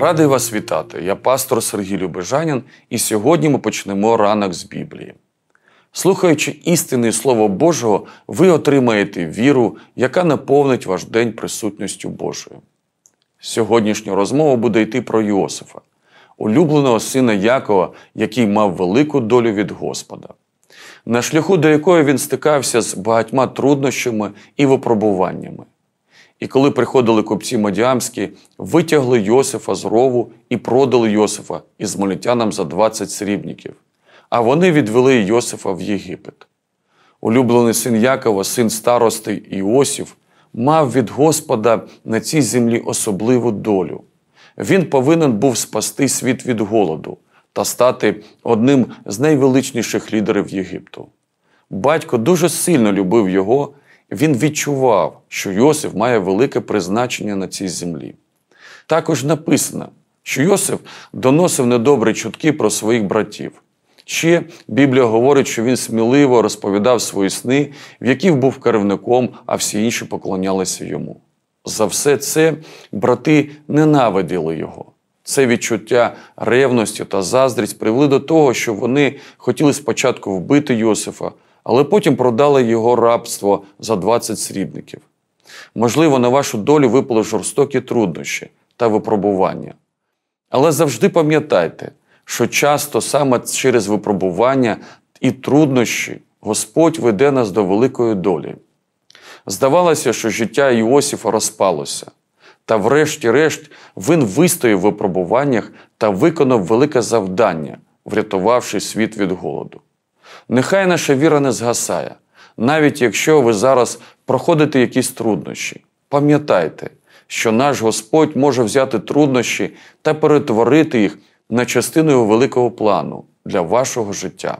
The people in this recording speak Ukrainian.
Радий вас вітати. Я пастор Сергій Любежанін, і сьогодні ми почнемо ранок з Біблії. Слухаючи істини і Слово Божого, ви отримаєте віру, яка наповнить ваш день присутністю Божою. Сьогоднішня розмова буде йти про Йосифа, улюбленого сина Якова, який мав велику долю від Господа, на шляху до якої він стикався з багатьма труднощами і випробуваннями. І коли приходили купці Мадіамські, витягли Йосифа з рову і продали Йосифа із молітянам за 20 срібників, а вони відвели Йосифа в Єгипет. Улюблений син Якова, син старости Іосиф, мав від Господа на цій землі особливу долю. Він повинен був спасти світ від голоду та стати одним з найвеличніших лідерів Єгипту. Батько дуже сильно любив його, він відчував, що Йосиф має велике призначення на цій землі. Також написано, що Йосиф доносив недобрі чутки про своїх братів. Ще Біблія говорить, що він сміливо розповідав свої сни, в яких був керівником, а всі інші поклонялися йому. За все це брати ненавиділи його. Це відчуття ревності та заздрість привели до того, що вони хотіли спочатку вбити Йосифа, але потім продали його рабство за 20 срібників. Можливо, на вашу долю випали жорстокі труднощі та випробування. Але завжди пам'ятайте, що часто саме через випробування і труднощі Господь веде нас до великої долі. Здавалося, що життя Іосифа розпалося, та врешті-решт він вистояв в випробуваннях та виконав велике завдання, врятувавши світ від голоду. Нехай наша віра не згасає, навіть якщо ви зараз проходите якісь труднощі. Пам'ятайте, що наш Господь може взяти труднощі та перетворити їх на частину його великого плану для вашого життя.